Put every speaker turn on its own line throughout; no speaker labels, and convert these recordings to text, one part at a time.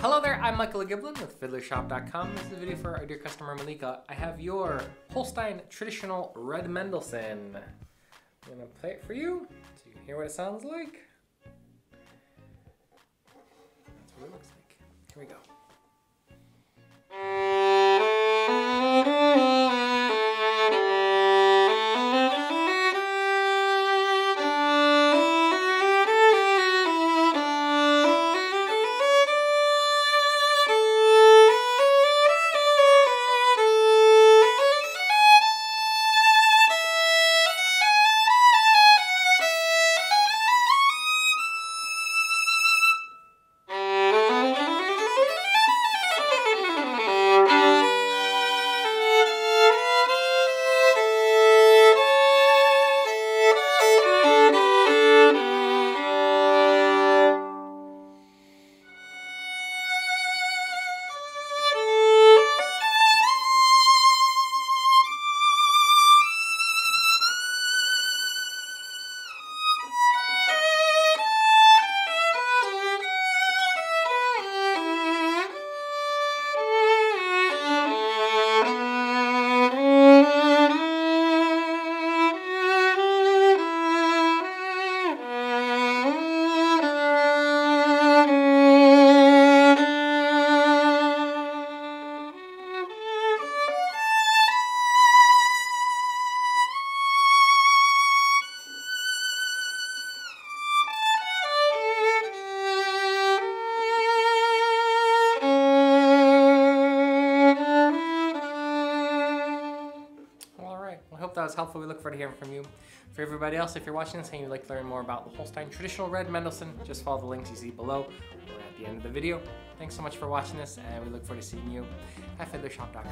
Hello there, I'm Michael Giblin with FiddlerShop.com. This is a video for our dear customer Mallika. I have your Holstein traditional Red Mendelssohn. I'm gonna play it for you so you can hear what it sounds like. That's what it looks like. Here we go. Hope that was helpful. We look forward to hearing from you. For everybody else, if you're watching this and you'd like to learn more about the Holstein traditional red Mendelssohn, just follow the links you see below or at the end of the video. Thanks so much for watching this, and we look forward to seeing you at fiddlershop.com.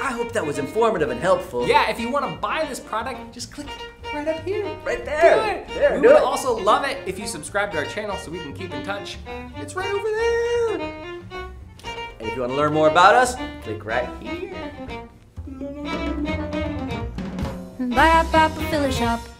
I hope that was informative and helpful.
Yeah, if you want to buy this product, just click right up here.
Right there.
Do it.
There,
we
do
would
it.
also love it if you subscribe to our channel so we can keep in touch. It's right over there.
And if you want to learn more about us, click right here.
Bye, Papa Philly Shop.